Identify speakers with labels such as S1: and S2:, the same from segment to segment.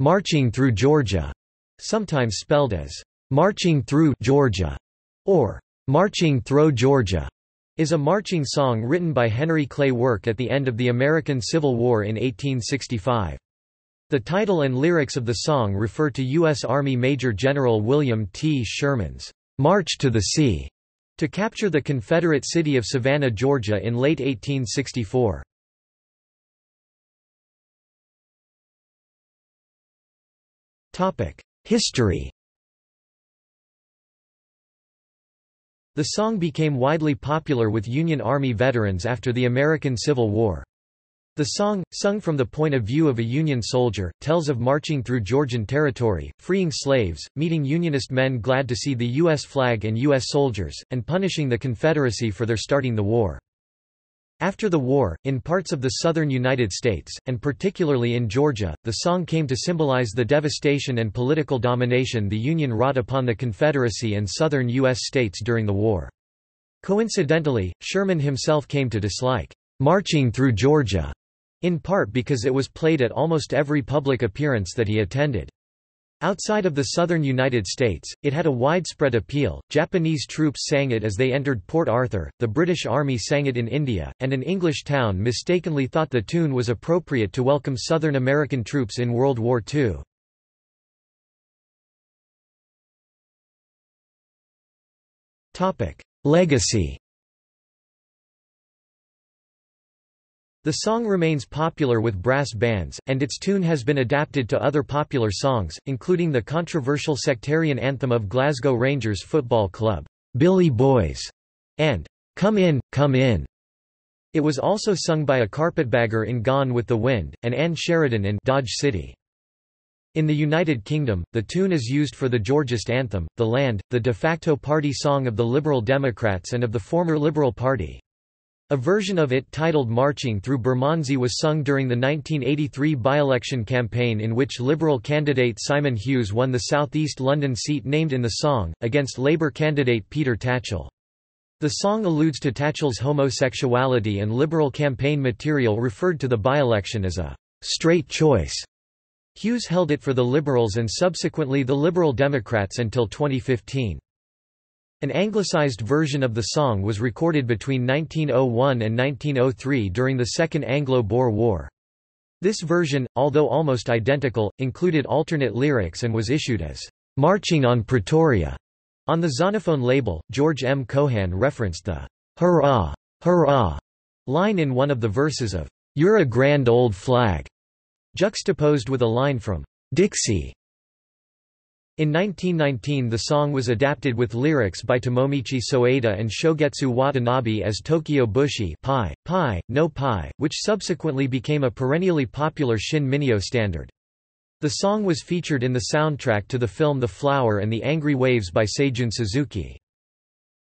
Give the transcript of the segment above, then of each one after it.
S1: "'Marching Through Georgia' sometimes spelled as "'Marching Through Georgia' or "'Marching Through Georgia' is a marching song written by Henry Clay Work at the end of the American Civil War in 1865. The title and lyrics of the song refer to U.S. Army Major General William T. Sherman's "'March to the Sea' to capture the Confederate city of Savannah, Georgia in late 1864. History The song became widely popular with Union Army veterans after the American Civil War. The song, sung from the point of view of a Union soldier, tells of marching through Georgian territory, freeing slaves, meeting Unionist men glad to see the U.S. flag and U.S. soldiers, and punishing the Confederacy for their starting the war. After the war, in parts of the southern United States, and particularly in Georgia, the song came to symbolize the devastation and political domination the Union wrought upon the Confederacy and southern U.S. states during the war. Coincidentally, Sherman himself came to dislike marching through Georgia, in part because it was played at almost every public appearance that he attended. Outside of the southern United States, it had a widespread appeal. Japanese troops sang it as they entered Port Arthur, the British Army sang it in India, and an English town mistakenly thought the tune was appropriate to welcome Southern American troops in World War II. Legacy The song remains popular with brass bands, and its tune has been adapted to other popular songs, including the controversial sectarian anthem of Glasgow Rangers Football Club, "'Billy Boys' and "'Come In, Come In'. It was also sung by a carpetbagger in Gone with the Wind, and Ann Sheridan in Dodge City. In the United Kingdom, the tune is used for the Georgist anthem, The Land, the de facto party song of the Liberal Democrats and of the former Liberal Party. A version of it titled Marching Through Bermondsey was sung during the 1983 by-election campaign in which Liberal candidate Simon Hughes won the South East London seat named in the song, against Labour candidate Peter Tatchell. The song alludes to Tatchell's homosexuality and Liberal campaign material referred to the by-election as a «straight choice». Hughes held it for the Liberals and subsequently the Liberal Democrats until 2015. An anglicized version of the song was recorded between 1901 and 1903 during the Second Anglo-Boer War. This version, although almost identical, included alternate lyrics and was issued as "'Marching on Pretoria'". On the Zonophone label, George M. Cohan referenced the "'Hurrah! Hurrah!' line in one of the verses of "'You're a Grand Old Flag' juxtaposed with a line from "'Dixie' In 1919 the song was adapted with lyrics by Tomomichi Soeda and Shogetsu Watanabe as Tokyo Bushi Pie, Pie, No Pie, which subsequently became a perennially popular Shin Minyo standard. The song was featured in the soundtrack to the film The Flower and the Angry Waves by Seijun Suzuki.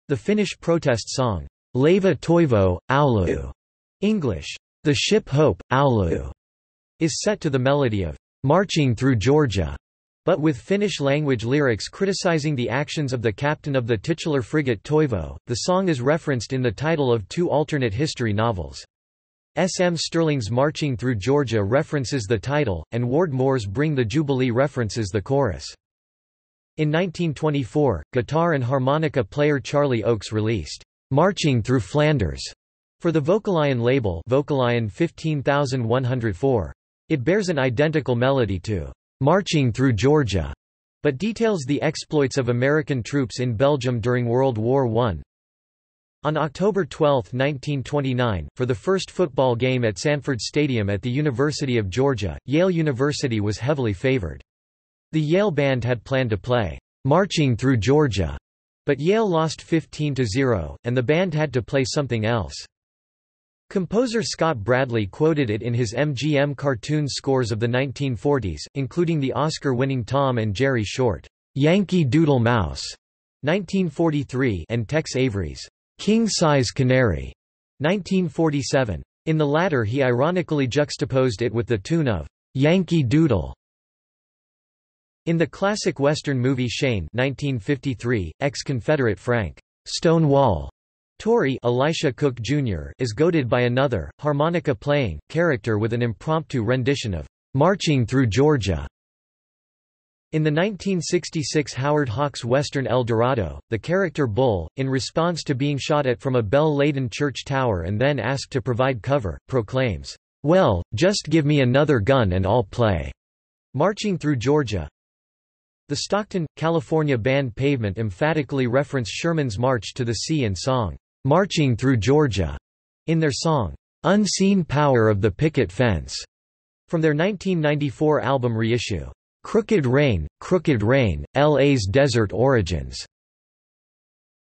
S1: The Finnish protest song, Laiva Toivo, Oulu, English, The Ship Hope, Oulu, is set to the melody of Marching Through Georgia but with Finnish-language lyrics criticizing the actions of the captain of the titular frigate Toivo, the song is referenced in the title of two alternate history novels. S. M. Stirling's Marching Through Georgia references the title, and Ward Moore's Bring the Jubilee references the chorus. In 1924, guitar and harmonica player Charlie Oaks released, "'Marching Through Flanders' for the Vocalion label Vocalion 15104. It bears an identical melody to marching through Georgia, but details the exploits of American troops in Belgium during World War I. On October 12, 1929, for the first football game at Sanford Stadium at the University of Georgia, Yale University was heavily favored. The Yale band had planned to play, "'Marching Through Georgia'", but Yale lost 15–0, and the band had to play something else. Composer Scott Bradley quoted it in his MGM cartoon scores of the 1940s, including the Oscar-winning Tom and Jerry short, "'Yankee Doodle Mouse' 1943 and Tex Avery's "'King Size Canary' 1947. In the latter he ironically juxtaposed it with the tune of "'Yankee Doodle' In the classic Western movie Shane 1953, ex-Confederate Frank Stonewall Torrey Elisha Cook Jr. is goaded by another, harmonica-playing, character with an impromptu rendition of "'Marching Through Georgia' In the 1966 Howard Hawks' western El Dorado, the character Bull, in response to being shot at from a bell-laden church tower and then asked to provide cover, proclaims, "'Well, just give me another gun and I'll play." Marching Through Georgia. The Stockton, California band Pavement emphatically reference Sherman's March to the Sea and song, "'Marching Through Georgia' in their song, "'Unseen Power of the Picket Fence' from their 1994 album reissue. Crooked Rain, Crooked Rain, LA's Desert Origins.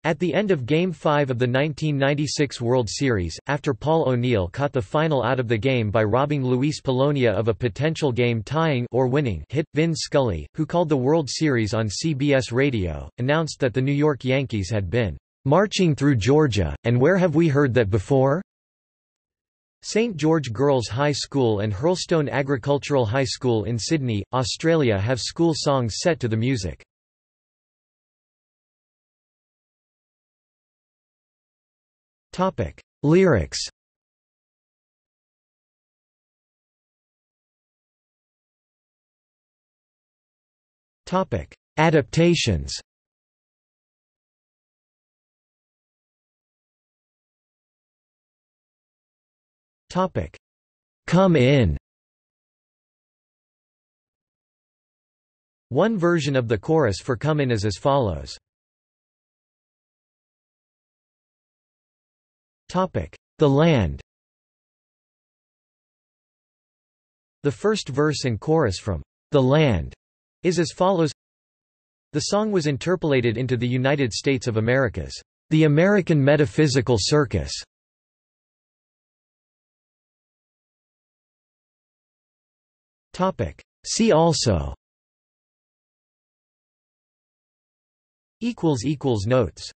S1: At the end of Game 5 of the 1996 World Series, after Paul O'Neill caught the final out of the game by robbing Luis Polonia of a potential game-tying or winning hit, Vin Scully, who called the World Series on CBS Radio, announced that the New York Yankees had been "...marching through Georgia, and where have we heard that before?" St George Girls High School and Hurlstone Agricultural High School in Sydney, Australia have school songs set to the music. Lyrics Adaptations Topic: Come in. One version of the chorus for Come In is as follows. Topic: The Land. The first verse and chorus from The Land is as follows. The song was interpolated into the United States of America's The American Metaphysical Circus See also. Notes